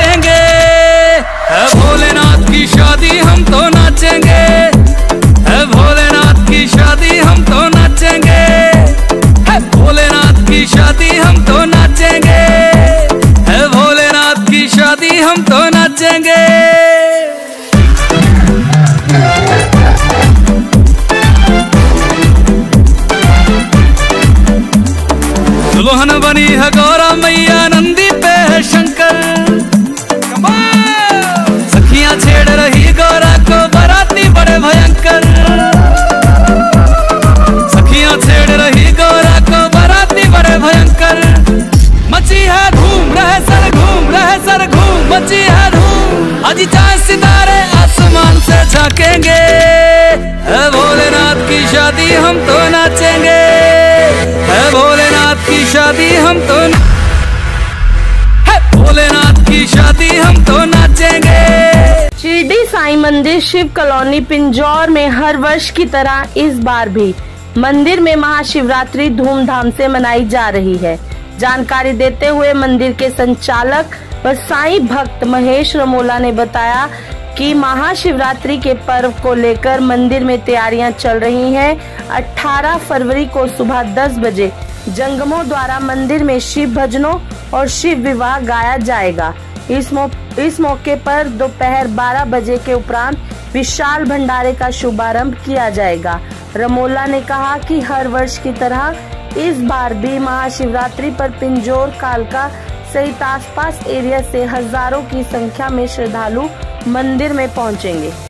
देंगे। है भोलेनाथ की शादी, हम तो नाचेंगे। है भोलेनाथ की शादी, हम तो नाचेंगे। है भोलेनाथ की शादी, हम तो नाचेंगे। है भोलेनाथ की शादी, हम तो नाचेंगे। दुल्हन बनी है गौरा मैया, नंदी पे है शंकर। रहे सर घूम मची है धूम आज चाहे सितारे आसमान से झाकेंगे। है भोलेनाथ की शादी, हम तो नाचेंगे। है भोलेनाथ की शादी, हम तो न- है भोलेनाथ की शादी, हम तो शिरडी साई मंदिर शिव कॉलोनी पिंजौर में हर वर्ष की तरह इस बार भी मंदिर में महाशिवरात्रि धूमधाम से मनाई जा रही है। जानकारी देते हुए मंदिर के संचालक व साईं भक्त महेश रमोला ने बताया कि महाशिवरात्रि के पर्व को लेकर मंदिर में तैयारियाँ चल रही हैं। 18 फरवरी को सुबह 10 बजे जंगमों द्वारा मंदिर में शिव भजनों और शिव विवाह गाया जाएगा। इस मौ, इस मौके पर दोपहर 12 बजे के उपरांत विशाल भंडारे का शुभारंभ किया जाएगा। रमोला ने कहा कि हर वर्ष की तरह इस बार भी महाशिवरात्रि पर पिंजोर कालका सहित आसपास एरिया से हज़ारों की संख्या में श्रद्धालु मंदिर में पहुँचेंगे।